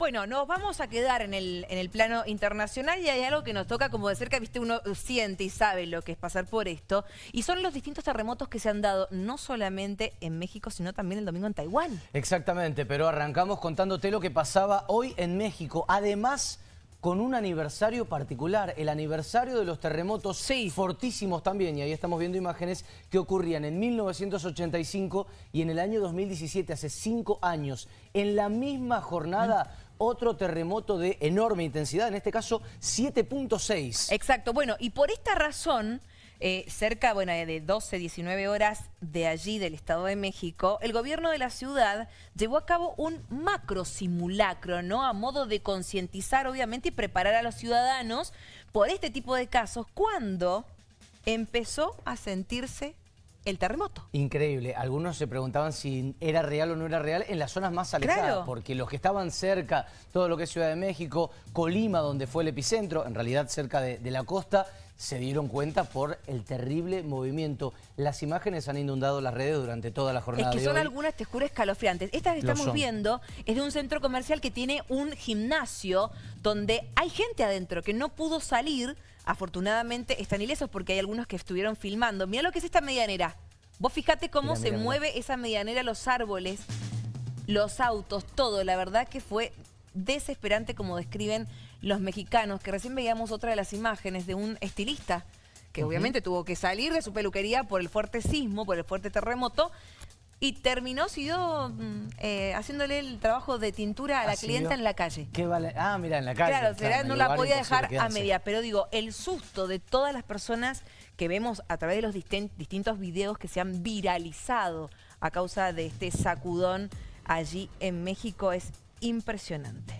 Bueno, nos vamos a quedar en el, en el plano internacional y hay algo que nos toca como de cerca, viste, uno siente y sabe lo que es pasar por esto. Y son los distintos terremotos que se han dado no solamente en México, sino también el domingo en Taiwán. Exactamente, pero arrancamos contándote lo que pasaba hoy en México. Además con un aniversario particular, el aniversario de los terremotos sí. fortísimos también, y ahí estamos viendo imágenes que ocurrían en 1985 y en el año 2017, hace cinco años. En la misma jornada, otro terremoto de enorme intensidad, en este caso 7.6. Exacto, bueno, y por esta razón... Eh, cerca bueno, de 12, 19 horas de allí, del Estado de México, el gobierno de la ciudad llevó a cabo un macro simulacro, ¿no? A modo de concientizar, obviamente, y preparar a los ciudadanos por este tipo de casos, cuando empezó a sentirse el terremoto. Increíble. Algunos se preguntaban si era real o no era real en las zonas más alejadas, porque los que estaban cerca, todo lo que es Ciudad de México, Colima, donde fue el epicentro, en realidad cerca de, de la costa, se dieron cuenta por el terrible movimiento. Las imágenes han inundado las redes durante toda la jornada Es que son algunas, te juro, escalofriantes. Estas que estamos viendo es de un centro comercial que tiene un gimnasio donde hay gente adentro que no pudo salir. Afortunadamente están ilesos porque hay algunos que estuvieron filmando. Mira lo que es esta medianera. Vos fíjate cómo se mueve esa medianera, los árboles, los autos, todo. La verdad que fue desesperante como describen los mexicanos, que recién veíamos otra de las imágenes de un estilista que obviamente tuvo que salir de su peluquería por el fuerte sismo, por el fuerte terremoto, y terminó, siguió mm, eh, haciéndole el trabajo de tintura a la clienta en la calle. ¿Qué vale? Ah, mira, en la calle. Claro, no la podía dejar a media, pero digo, el susto de todas las personas que vemos a través de los distintos videos que se han viralizado a causa de este sacudón allí en México es impresionante.